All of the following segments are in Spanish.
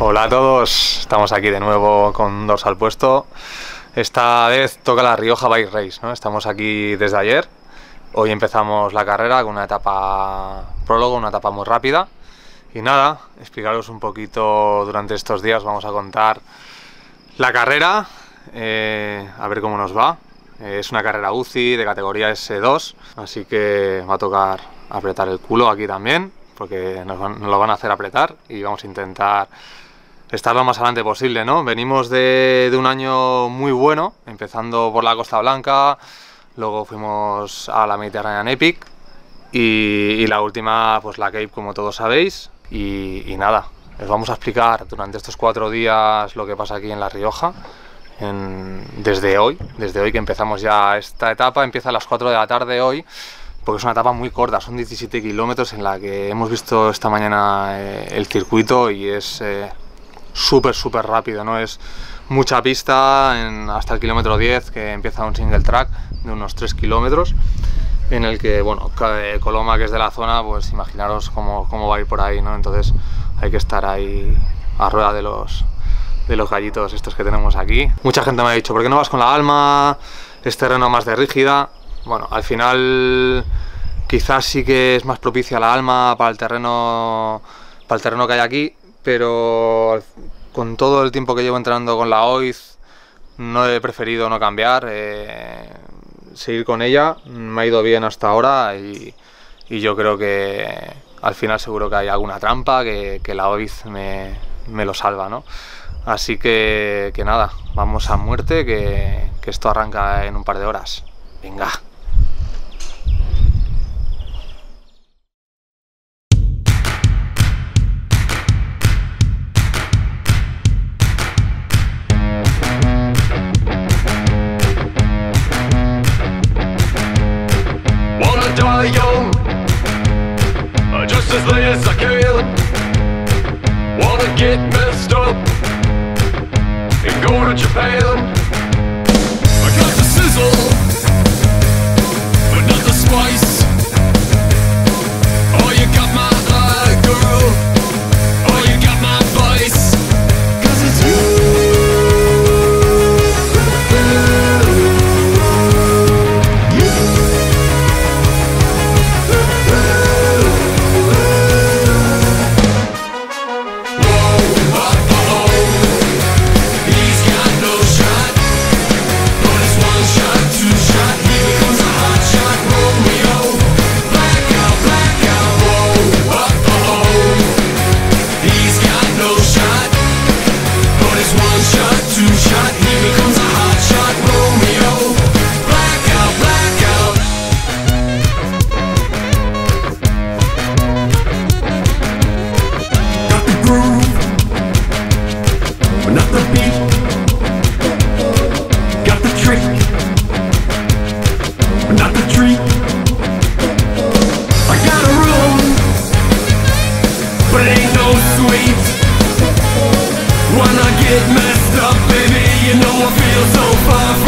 Hola a todos, estamos aquí de nuevo con dorsal puesto. Esta vez toca la Rioja Bike Race, ¿no? Estamos aquí desde ayer. Hoy empezamos la carrera con una etapa prólogo, una etapa muy rápida. Y nada, explicaros un poquito durante estos días, vamos a contar la carrera, eh, a ver cómo nos va. Eh, es una carrera UCI de categoría S2, así que va a tocar apretar el culo aquí también, porque nos, nos lo van a hacer apretar y vamos a intentar estar lo más adelante posible, ¿no? Venimos de, de, un año muy bueno, empezando por la Costa Blanca, luego fuimos a la Mediterranean Epic y, y la última, pues la Cape, como todos sabéis. Y, y, nada, os vamos a explicar durante estos cuatro días lo que pasa aquí en La Rioja. En, desde hoy, desde hoy que empezamos ya esta etapa, empieza a las 4 de la tarde hoy, porque es una etapa muy corta, son 17 kilómetros en la que hemos visto esta mañana eh, el circuito y es... Eh, súper, súper rápido, ¿no? Es mucha pista hasta el kilómetro 10 que empieza un single track de unos 3 kilómetros en el que, bueno, Coloma que es de la zona, pues imaginaros cómo, cómo va a ir por ahí, ¿no? Entonces hay que estar ahí a rueda de los, de los gallitos estos que tenemos aquí. Mucha gente me ha dicho, ¿por qué no vas con la alma? Es terreno más de rígida. Bueno, al final quizás sí que es más propicia la alma para el terreno, para el terreno que hay aquí, pero con todo el tiempo que llevo entrenando con la OIZ no he preferido no cambiar, eh, seguir con ella, me ha ido bien hasta ahora y, yo creo que al final seguro que hay alguna trampa que, la OIZ me, me, lo salva, ¿no? Así que, nada, vamos a muerte, que esto arranca en un par de horas. Venga. Die young Just as late as I can Wanna get messed up And go to Japan get messed up, baby. You know I feel so far from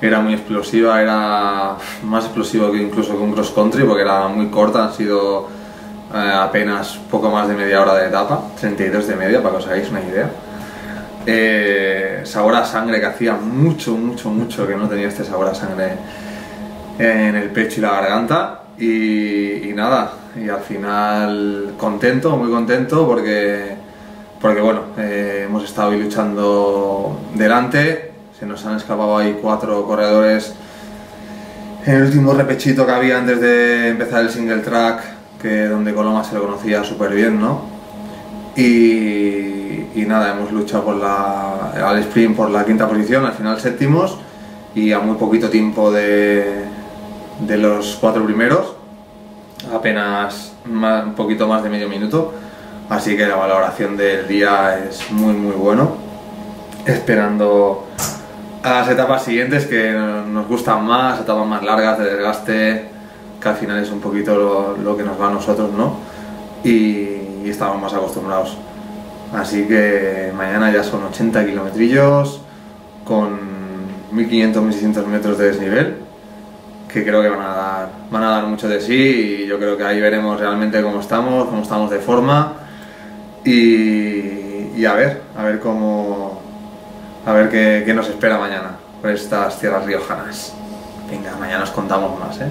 Era muy explosiva, era más explosivo que incluso que un cross country porque era muy corta, han sido eh, apenas poco más de media hora de etapa, 32 de media para que os hagáis una idea. Eh, sabor a sangre que hacía mucho, mucho, mucho que no tenía este sabor a sangre en el pecho y la garganta y, y nada, y al final contento, muy contento porque, porque bueno, eh, hemos estado ahí luchando delante, se nos han escapado ahí cuatro corredores. El último repechito que había antes de empezar el single track, que donde Coloma se lo conocía súper bien, ¿no? Y, nada, hemos luchado por la, al sprint por la quinta posición, al final séptimos y a muy poquito tiempo de, los cuatro primeros, apenas un poquito más de medio minuto, así que la valoración del día es muy muy bueno, esperando a las etapas siguientes que nos gustan más, etapas más largas de desgaste, que al final es un poquito lo, lo que nos va a nosotros, ¿no? Y, y estamos más acostumbrados. Así que mañana ya son 80 kilometrillos con 1500-1600 metros de desnivel que creo que van a dar van a dar mucho de sí y yo creo que ahí veremos realmente cómo estamos, cómo estamos de forma y, y a ver, a ver cómo a ver qué, nos espera mañana por estas tierras riojanas. Venga, mañana os contamos más, ¿eh?